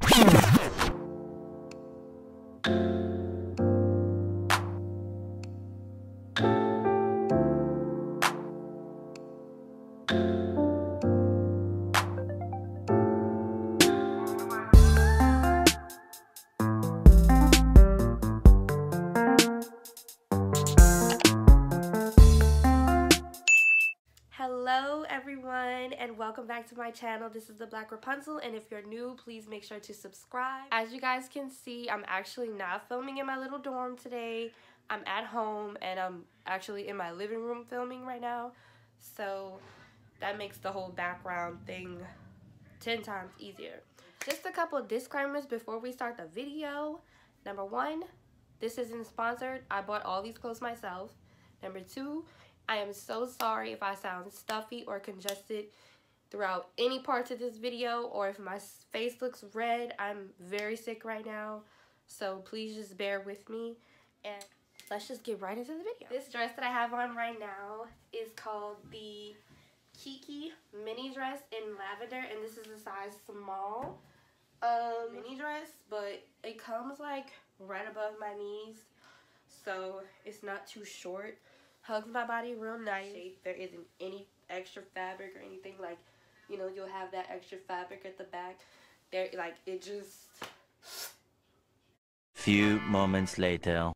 Hello everyone and welcome back to my channel. This is DaBlacRapunzel and if you're new, please make sure to subscribe. As you guys can see, I'm actually not filming in my little dorm today. I'm at home and I'm actually in my living room filming right now. So that makes the whole background thing 10 times easier. Just a couple disclaimers before we start the video. Number one, this isn't sponsored. I bought all these clothes myself. Number two, I am so sorry if I sound stuffy or congested throughout any parts of this video or if my face looks red. I'm very sick right now, so please just bear with me and let's just get right into the video. This dress that I have on right now is called the Kiki mini dress in lavender and this is a size small um, mini dress, but it comes like right above my knees, so it's not too short hugs my body real nice. There isn't any extra fabric or anything like, you know, you'll have that extra fabric at the back. There, like, it just... Few moments later.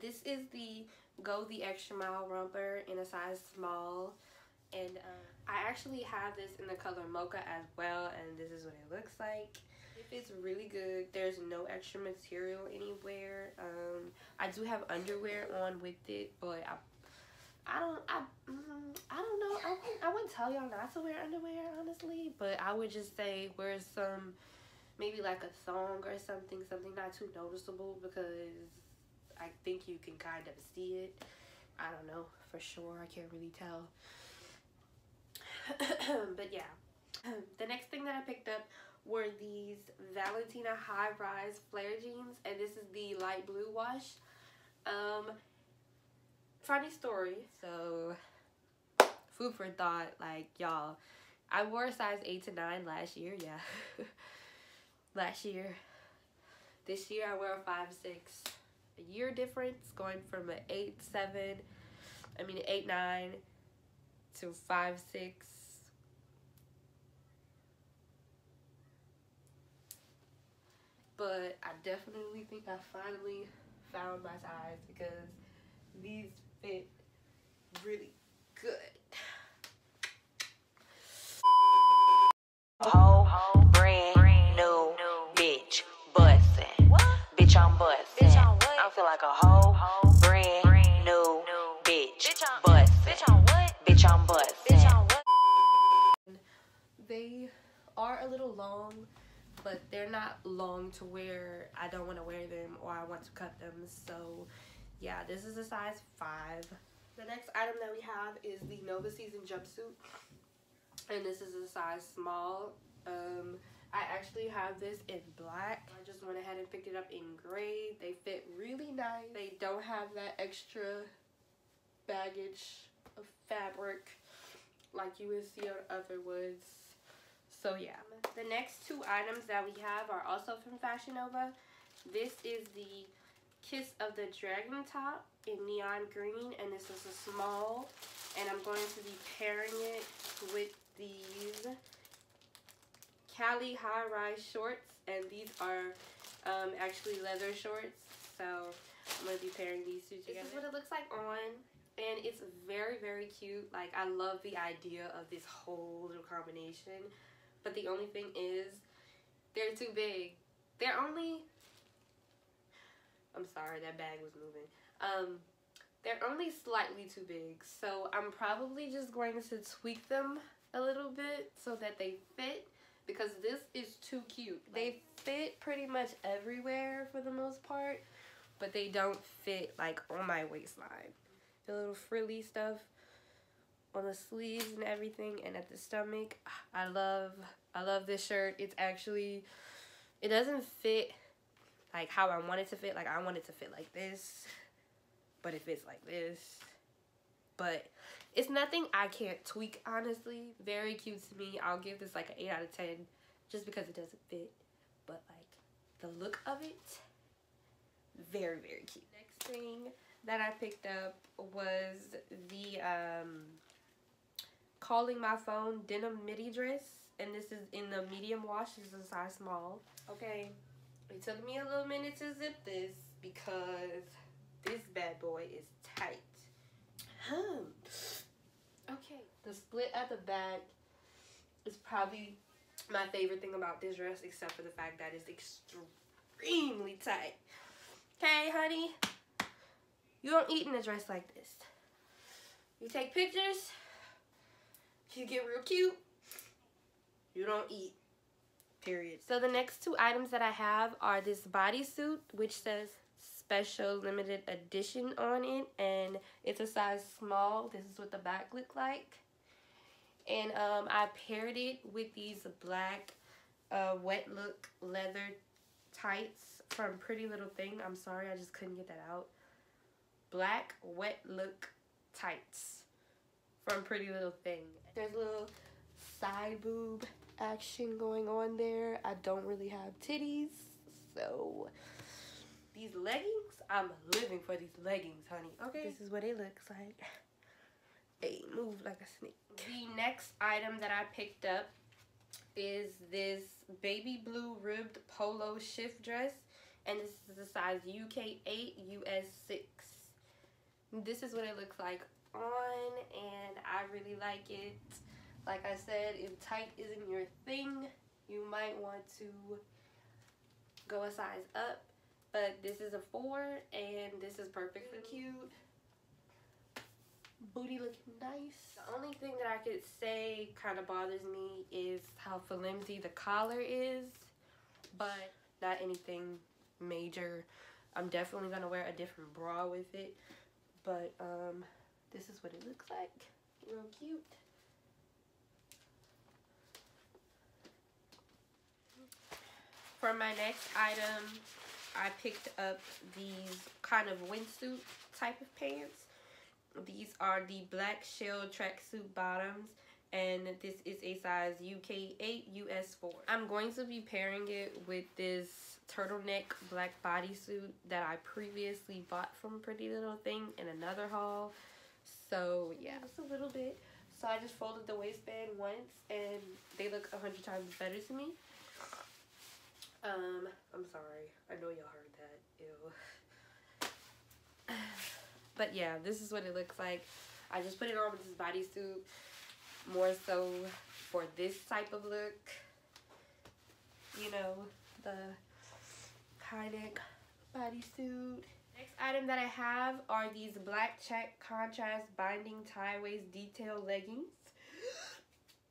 This is the Go the Extra Mile romper in a size small. And uh, I actually have this in the color mocha as well. And this is what it looks like it fits really good. There's no extra material anywhere. Um, I do have underwear on with it, but I, I don't, I, mm, I don't know. I wouldn't, I wouldn't tell y'all not to wear underwear, honestly, but I would just say wear some, maybe like a thong or something, something not too noticeable because I think you can kind of see it. I don't know for sure. I can't really tell. but yeah. the next thing that I picked up were these Valentina High Rise Flare Jeans, and this is the light blue wash. Um, funny story. So, food for thought. Like y'all, I wore a size eight to nine last year. Yeah, last year. This year I wear a five six. A year difference going from an eight seven. I mean eight nine to five six but I definitely think I finally found my size because these fit really good. Brand, new, bitch bustin'. Bitch, I'm bustin'. Bitch, I'm what? I feel like a whole, whole brand, brand new, bitch, bitch bustin'. Bitch, I'm what? Bitch, I'm bustin'. Bitch, I'm what? They are a little long but they're not long to where I don't want to wear them or I want to cut them. So yeah, this is a size 5. The next item that we have is the Nova Season jumpsuit. And this is a size small. Um, I actually have this in black. I just went ahead and picked it up in gray. They fit really nice. They don't have that extra baggage of fabric like you would see on other woods. So yeah. The next two items that we have are also from Fashion Nova. This is the Kiss of the Dragon top in neon green and this is a small and I'm going to be pairing it with these Callie high rise shorts and these are um, actually leather shorts so I'm going to be pairing these two together. This is what it looks like on and it's very very cute like I love the idea of this whole little combination but the only thing is, they're too big. They're only, I'm sorry, that bag was moving. Um, they're only slightly too big. So I'm probably just going to tweak them a little bit so that they fit because this is too cute. They fit pretty much everywhere for the most part, but they don't fit like on my waistline. The little frilly stuff on the sleeves and everything and at the stomach. I love I love this shirt. It's actually it doesn't fit like how I want it to fit. Like I want it to fit like this. But it fits like this. but it's nothing I can't tweak, honestly. Very cute to me. I'll give this like an 8 out of 10 just because it doesn't fit. But like the look of it, very, very cute. Next thing that I picked up was the um, Calling My Phone denim midi dress. And this is in the medium wash. This is a size small. Okay, it took me a little minute to zip this because this bad boy is tight. Hmm. Okay. The split at the back is probably my favorite thing about this dress, except for the fact that it's extremely tight. Okay, honey? You don't eat in a dress like this. You take pictures, you get real cute, you don't eat. Period. So the next two items that I have are this bodysuit, which says special limited edition on it and it's a size small. This is what the back look like. And um, I paired it with these black uh, wet look leather tights from Pretty Little Thing. I'm sorry I just couldn't get that out. Black wet look tights from Pretty Little Thing. There's a little side boob action going on there I don't really have titties so these leggings, I'm living for these leggings, honey. Okay. This is what it looks like. They move like a snake. The next item that I picked up is this baby blue ribbed polo shift dress. And this is the size UK 8, US 6. This is what it looks like on. And I really like it. Like I said, if tight isn't your thing, you might want to go a size up but this is a four and this is perfectly cute. Booty looking nice. The only thing that I could say kind of bothers me is how flimsy the collar is. But not anything major. I'm definitely going to wear a different bra with it. But um, this is what it looks like. Real cute. For my next item, I picked up these kind of windsuit type of pants. These are the black shell tracksuit bottoms and this is a size UK 8 US 4. I'm going to be pairing it with this turtleneck black bodysuit that I previously bought from Pretty Little Thing in another haul. So yeah, just a little bit. So I just folded the waistband once and they look a hundred times better to me. Um, I'm sorry. I know y'all heard that. Ew. but yeah, this is what it looks like. I just put it on with this bodysuit more so for this type of look. You know, the high neck bodysuit. Next item that I have are these black check contrast binding tie waist detail leggings.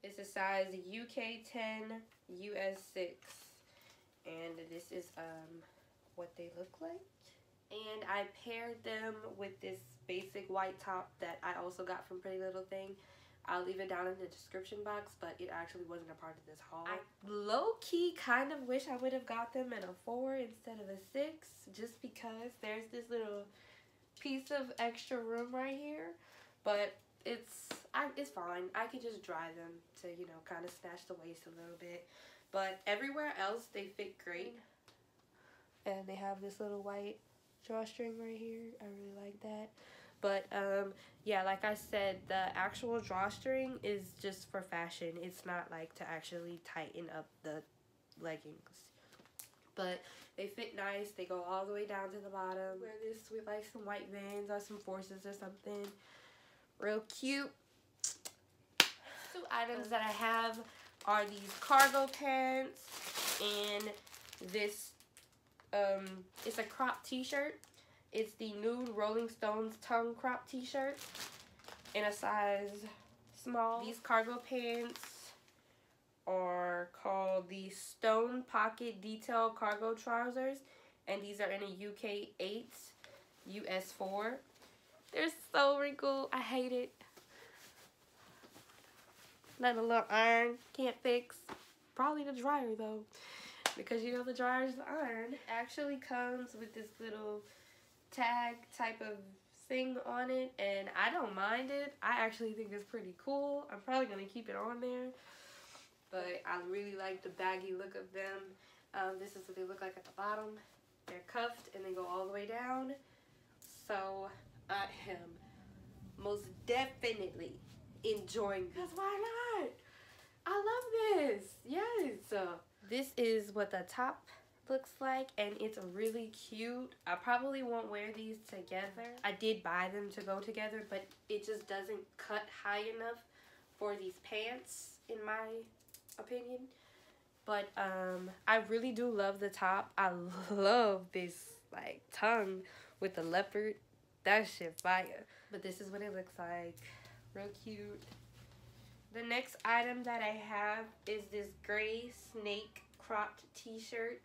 It's a size UK 10, US 6 and this is um, what they look like and I paired them with this basic white top that I also got from Pretty Little Thing. I'll leave it down in the description box, but it actually wasn't a part of this haul. I low-key kind of wish I would have got them in a 4 instead of a 6, just because there's this little piece of extra room right here, but it's I, it's fine. I could just dry them to, you know, kind of snatch the waist a little bit. But everywhere else, they fit great. And they have this little white drawstring right here. I really like that. But, um, yeah, like I said, the actual drawstring is just for fashion. It's not, like, to actually tighten up the leggings. But they fit nice. They go all the way down to the bottom. Wear this with, like, some white vans or some forces or something. Real cute. Two items that I have are these cargo pants and this um it's a crop t-shirt. It's the nude rolling stones tongue crop t-shirt in a size small. These cargo pants are called the stone pocket detail cargo trousers and these are in a uk 8 us 4 they're so wrinkled. I hate it Nothing a little iron can't fix. Probably the dryer though. Because you know the dryer's the iron. It actually comes with this little tag type of thing on it and I don't mind it. I actually think it's pretty cool. I'm probably going to keep it on there. But I really like the baggy look of them. Um, this is what they look like at the bottom. They're cuffed and they go all the way down. So I am most definitely enjoying Because why not? I love this. Yes. This is what the top looks like and it's really cute. I probably won't wear these together. I did buy them to go together but it just doesn't cut high enough for these pants in my opinion. But um, I really do love the top. I love this like tongue with the leopard. That shit fire. But this is what it looks like. Real cute. The next item that I have is this gray snake cropped t-shirt.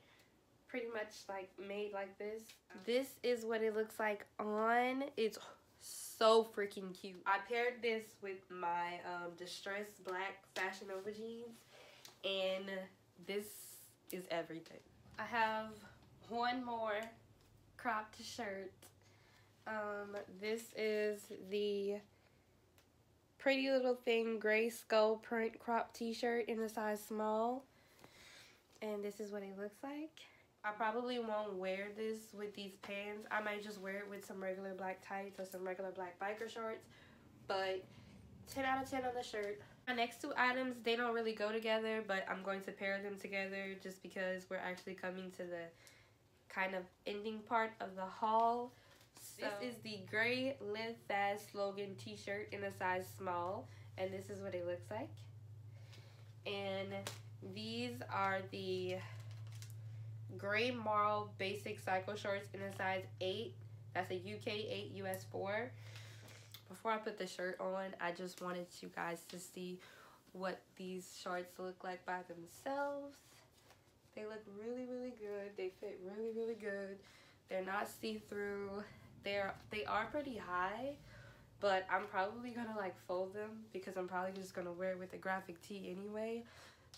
Pretty much like made like this. This is what it looks like on. It's so freaking cute. I paired this with my um, distressed black Fashion Nova jeans. And this is everything. I have one more cropped shirt. Um, this is the Pretty Little Thing gray skull print crop t-shirt in a size small. And this is what it looks like. I probably won't wear this with these pants. I might just wear it with some regular black tights or some regular black biker shorts. But 10 out of 10 on the shirt. My next two items, they don't really go together, but I'm going to pair them together just because we're actually coming to the kind of ending part of the haul. So, this is the gray Live Fast slogan t-shirt in a size small, and this is what it looks like. And these are the gray marl basic cycle shorts in a size 8. That's a UK 8 US 4 before I put the shirt on, I just wanted you guys to see what these shorts look like by themselves. They look really, really good. They fit really, really good. They're not see-through. They're they are pretty high, but I'm probably gonna like fold them because I'm probably just gonna wear it with a graphic tee anyway.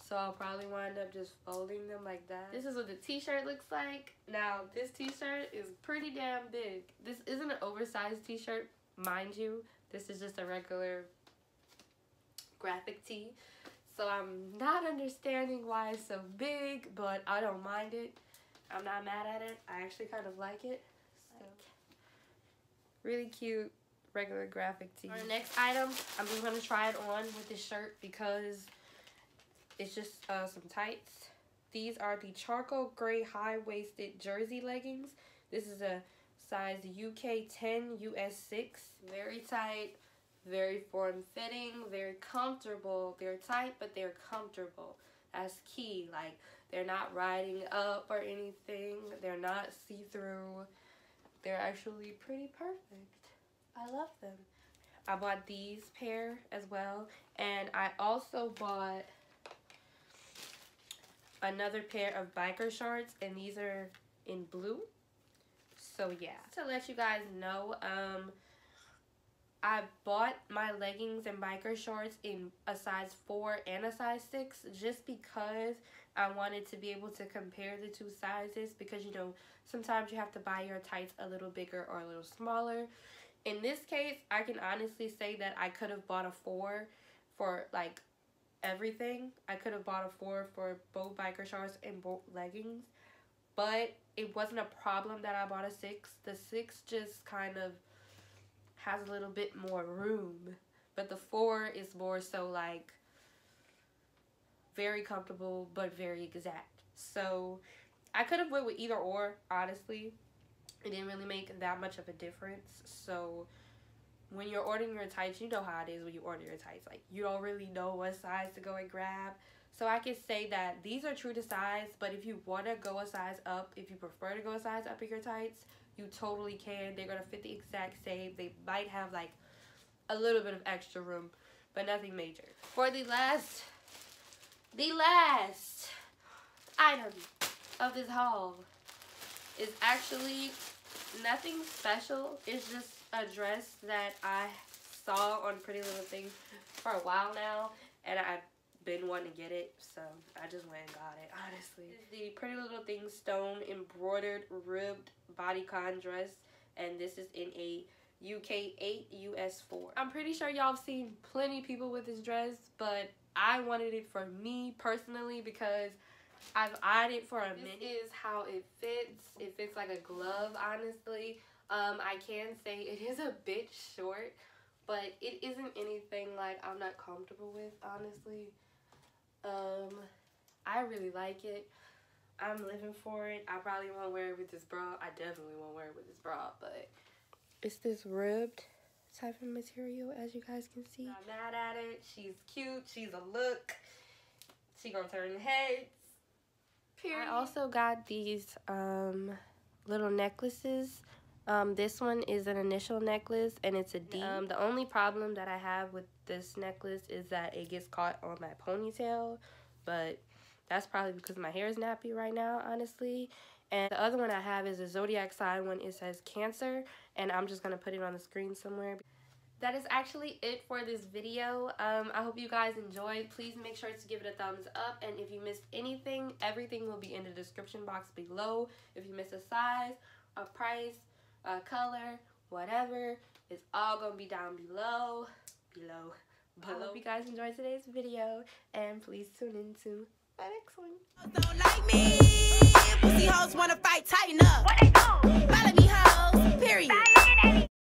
So I'll probably wind up just folding them like that. This is what the t-shirt looks like. Now, this t-shirt is pretty damn big. This isn't an oversized t-shirt, mind you, this is just a regular graphic tee. So I'm not understanding why it's so big, but I don't mind it. I'm not mad at it. I actually kind of like it. Really cute regular graphic tee. Our next item, I'm just to try it on with this shirt because it's just uh, some tights. These are the charcoal gray high-waisted jersey leggings. This is a size UK 10, US 6. Very tight, very form-fitting, very comfortable. They're tight, but they're comfortable. That's key. Like, they're not riding up or anything. They're not see-through. They're actually pretty perfect. I love them. I bought these pair as well. And I also bought another pair of biker shorts. And these are in blue so yeah to let you guys know um I bought my leggings and biker shorts in a size 4 and a size 6 just because I wanted to be able to compare the two sizes because you know sometimes you have to buy your tights a little bigger or a little smaller. In this case, I can honestly say that I could have bought a 4 for like everything. I could have bought a 4 for both biker shorts and both leggings but it wasn't a problem that I bought a six. The six just kind of has a little bit more room, but the four is more so like very comfortable but very exact. So I could have went with either or, honestly. It didn't really make that much of a difference. So when you're ordering your tights, you know how it is when you order your tights. Like you don't really know what size to go and grab. So I can say that these are true to size, but if you want to go a size up, if you prefer to go a size up in your tights, you totally can. They're going to fit the exact same. They might have like a little bit of extra room, but nothing major. For the last, the last item of this haul is actually nothing special. It's just a dress that I saw on Pretty Little Thing for a while now, and I've been wanting to get it, so I just went and got it, honestly. the Pretty Little Thing Stone Embroidered Ribbed Bodycon Dress, and this is in a UK 8 US 4. I'm pretty sure y'all have seen plenty of people with this dress, but I wanted it for me personally because I've eyed it for a this minute. This is how it fits. It fits like a glove, honestly. Um, I can say it is a bit short, but it isn't anything like I'm not comfortable with, honestly. Um, I really like it. I'm living for it. I probably won't wear it with this bra. I definitely won't wear it with this bra, but it's this ribbed type of material, as you guys can see. I'm mad at it. She's cute. She's a look. She gonna turn heads. Period. I also got these um, little necklaces. Um, this one is an initial necklace and it's a D. Um, the only problem that I have with this necklace is that it gets caught on my ponytail, but that's probably because my hair is nappy right now, honestly. And the other one I have is a zodiac sign one. It says Cancer, and I'm just going to put it on the screen somewhere. That is actually it for this video. Um, I hope you guys enjoyed. Please make sure to give it a thumbs up. And if you missed anything, everything will be in the description box below. If you missed a size, a price, a color, whatever, it's all going to be down below below. below. I hope you guys enjoyed today's video and please tune in to my next one. Don't like me. Pussy hoes wanna fight, tighten up. What they? Follow me hoes, period.